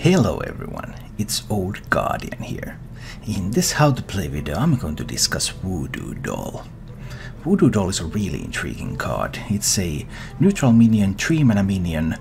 Hello everyone, it's Old Guardian here. In this how to play video I'm going to discuss Voodoo Doll. Voodoo Doll is a really intriguing card. It's a neutral minion, 3 mana minion,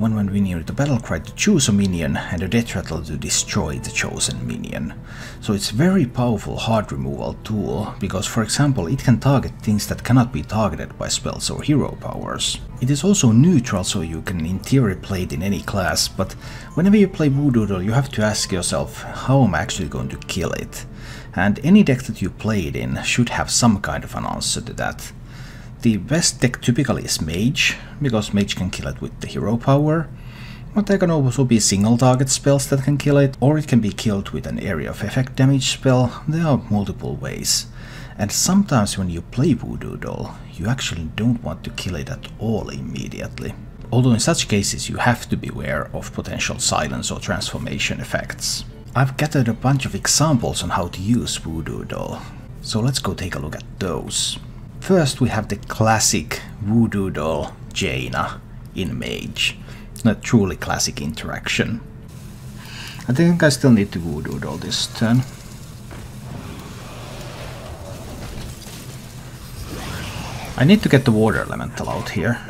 1 1 minion with a battle cry to choose a minion and a death rattle to destroy the chosen minion. So it's very powerful hard removal tool because for example it can target things that cannot be targeted by spells or hero powers. It is also neutral so you can in theory play it in any class but whenever you play Voodoo you have to ask yourself how am I actually going to kill it. And any deck that you play it in should have some kind of an answer to that. The best deck typically is Mage, because Mage can kill it with the hero power, but there can also be single target spells that can kill it, or it can be killed with an area of effect damage spell, there are multiple ways. And sometimes when you play Voodoo Doll, you actually don't want to kill it at all immediately. Although in such cases you have to beware of potential silence or transformation effects. I've gathered a bunch of examples on how to use Voodoo Doll, so let's go take a look at those. First we have the classic Voodoo Doll Jaina in Mage. A truly classic interaction. I think I still need to Voodoo Doll this turn. I need to get the Water Elemental out here.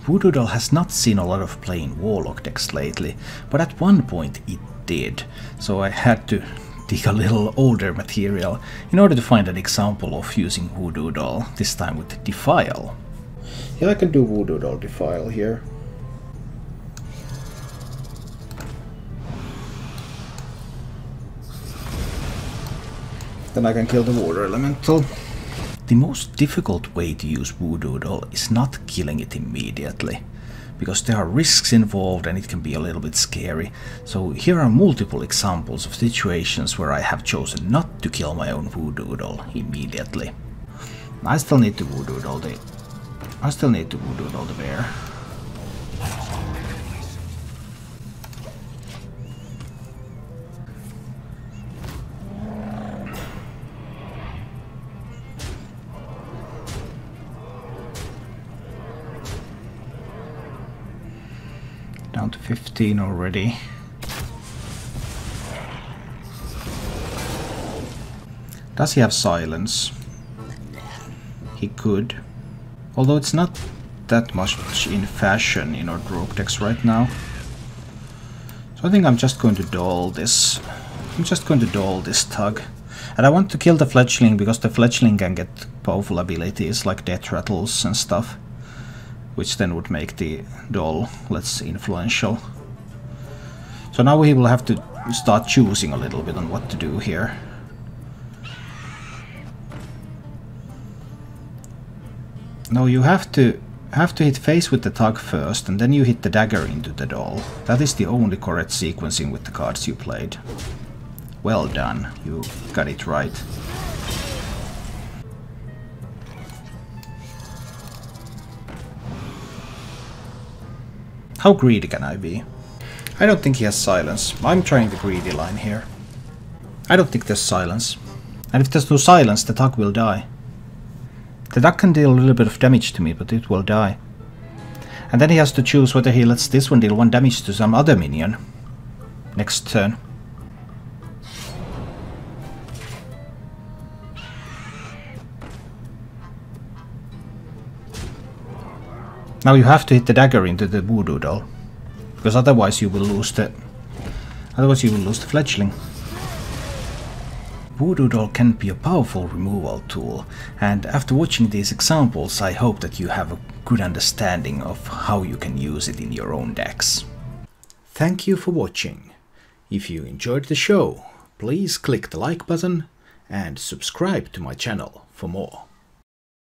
Voodoo Doll has not seen a lot of play in Warlock decks lately, but at one point it did, so I had to dig a little older material in order to find an example of using Voodoo Doll, this time with Defile. Yeah, I can do Voodoo Doll Defile here. Then I can kill the Water Elemental. The most difficult way to use Voodoo Doll is not killing it immediately because there are risks involved and it can be a little bit scary. So here are multiple examples of situations where I have chosen not to kill my own voodoo doll immediately. I still need to voodoo doll the... I still need to voodoo doll the bear. Down to 15 already. Does he have silence? He could. Although it's not that much in fashion in our rogue decks right now. So I think I'm just going to doll this. I'm just going to doll this tug. And I want to kill the fledgling because the fledgling can get powerful abilities like death rattles and stuff which then would make the doll less influential. So now we will have to start choosing a little bit on what to do here. No, you have to have to hit face with the tug first, and then you hit the dagger into the doll. That is the only correct sequencing with the cards you played. Well done, you got it right. How greedy can I be? I don't think he has silence. I'm trying the greedy line here. I don't think there's silence. And if there's no silence, the duck will die. The duck can deal a little bit of damage to me, but it will die. And then he has to choose whether he lets this one deal one damage to some other minion. Next turn. Now you have to hit the dagger into the voodoo doll. Because otherwise you will lose the... Otherwise you will lose the fledgling. Voodoo doll can be a powerful removal tool, and after watching these examples I hope that you have a good understanding of how you can use it in your own decks. Thank you for watching. If you enjoyed the show, please click the like button and subscribe to my channel for more.